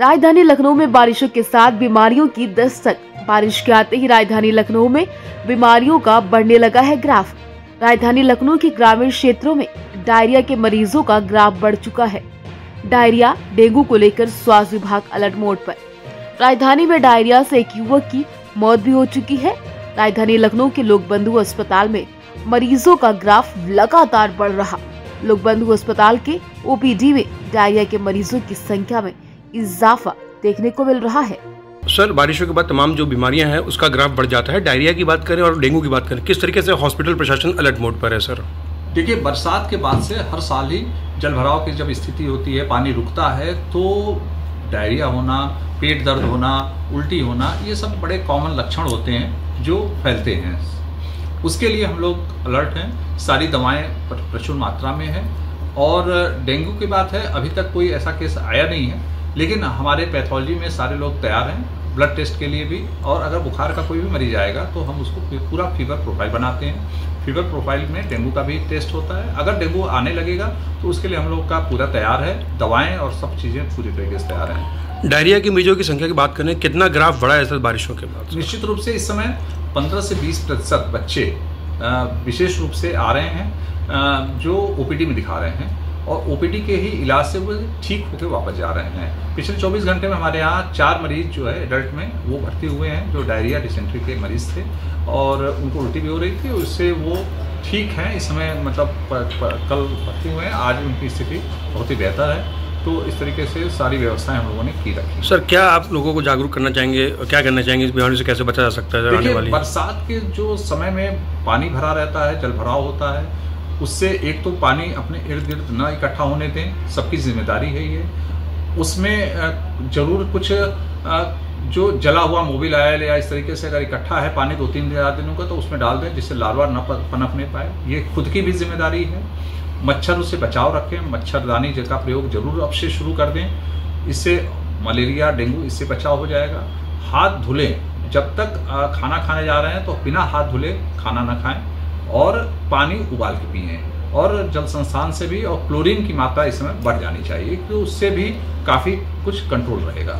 राजधानी लखनऊ में बारिशों के साथ बीमारियों की दस्तक। बारिश के आते ही राजधानी लखनऊ में बीमारियों का बढ़ने लगा है ग्राफ। राजधानी लखनऊ के ग्रामीण क्षेत्रों में डायरिया के मरीजों का ग्राफ बढ़ चुका है। डायरिया, डेंगू को लेकर स्वास्थ्य विभाग अलर्ट मोड पर। राजधानी में डायरिया से एक युवक की मौत भी हो चुकी है। राजधानी लखनऊ के लोक बंधु अस्पताल में मरीजों का ग्राफ लगातार बढ़ रहा। लोक बंधु अस्पताल के ओपीडी में डायरिया के मरीजों की संख्या में इजाफा देखने को मिल रहा है। सर बारिशों के बाद तमाम जो बीमारियाँ हैं उसका ग्राफ बढ़ जाता है। डायरिया की बात करें और डेंगू की बात करें किस तरीके से हॉस्पिटल प्रशासन अलर्ट मोड पर है सर? देखिए बरसात के बाद से हर साल ही जल भराव की जब स्थिति होती है पानी रुकता है तो डायरिया होना पेट दर्द होना उल्टी होना ये सब बड़े कॉमन लक्षण होते हैं जो फैलते हैं। उसके लिए हम लोग अलर्ट हैं सारी दवाएँ प्रचुर मात्रा में हैं और डेंगू की बात है अभी तक कोई ऐसा केस आया नहीं है लेकिन हमारे पैथोलॉजी में सारे लोग तैयार हैं ब्लड टेस्ट के लिए भी और अगर बुखार का कोई भी मरीज़ आएगा तो हम उसको पूरा फीवर प्रोफ़ाइल बनाते हैं। फीवर प्रोफ़ाइल में डेंगू का भी टेस्ट होता है। अगर डेंगू आने लगेगा तो उसके लिए हम लोग का पूरा तैयार है। दवाएँ और सब चीज़ें पूरी तरीके से तैयार हैं। डायरिया के मरीजों की संख्या की बात करें कितना ग्राफ बढ़ा है सर बारिशों के बाद? निश्चित रूप से इस समय 15 से 20 प्रतिशत बच्चे विशेष रूप से आ रहे हैं जो ओपीडी में दिखा रहे हैं। और ओपीडी के ही इलाज से वो ठीक होकर वापस जा रहे हैं। पिछले 24 घंटे में हमारे यहाँ चार मरीज़ जो है एडल्ट में वो भर्ती हुए हैं जो डायरिया डिसेंट्री के मरीज़ थे और उनको उल्टी भी हो रही थी उससे वो ठीक हैं। इस समय मतलब प, प, कल भर्ती हुए हैं। आज उनकी स्थिति बहुत ही बेहतर है। तो इस तरीके से सारी व्यवस्थाएँ हम लोगों ने की रखी सर क्या आप लोगों को जागरूक करना चाहेंगे? क्या करना चाहेंगे? इस बीमारी से कैसे बचा जा सकता है? आने वाली बरसात के जो समय में पानी भरा रहता है जल भराव होता है उससे एक तो पानी अपने इर्द गिर्द न इकट्ठा होने दें, सबकी ज़िम्मेदारी है ये। उसमें ज़रूर कुछ जो जला हुआ मोबिल आयल या इस तरीके से अगर इकट्ठा है पानी दो तीन चार दिनों का तो उसमें डाल दें, जिससे लार्वा न पनपने पाए। ये खुद की भी ज़िम्मेदारी है। मच्छर से बचाव रखें, मच्छरदानी का प्रयोग ज़रूर अब से शुरू कर दें। इससे मलेरिया, डेंगू, इससे बचाव हो जाएगा। हाथ धुलें, जब तक खाना खाने जा रहे हैं तो बिना हाथ धुले खाना ना खाएँ। और पानी उबाल के पिए और जल संस्थान से भी और क्लोरीन की मात्रा इस समय बढ़ जानी चाहिए, क्योंकि उससे भी काफ़ी कुछ कंट्रोल रहेगा।